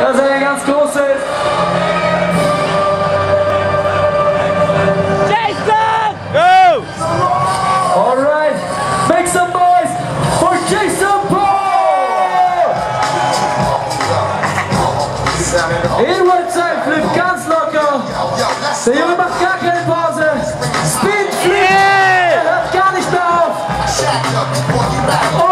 Das ist ein ganz großes. Jason! Go! All right, make some noise for Jason Paul! In Wurzel flip, ganz locker. Der Junge macht gar keine Pause. Spin flip! Yeah! Er hört gar nicht mehr auf.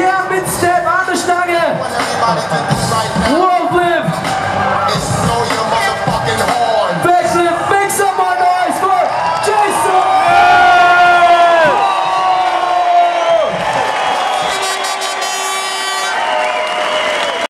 Ja, mit Step an der Stange.